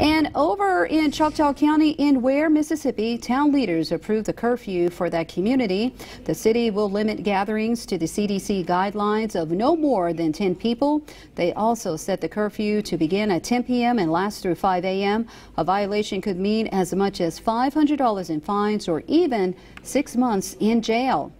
And over in Choctaw County in Weir, Mississippi, town leaders approved the curfew for that community. The city will limit gatherings to the CDC guidelines of no more than 10 people. They also set the curfew to begin at 10 p.m. and last through 5 a.m. A violation could mean as much as $500 in fines or even six months in jail.